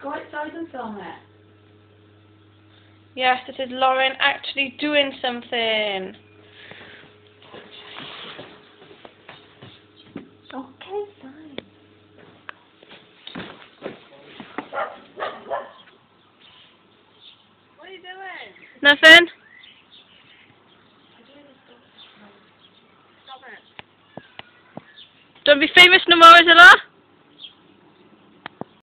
Go outside and film it. Yes, this is Lauren actually doing something. Okay, fine. What are you doing? Nothing? Don't be famous no more, Isla.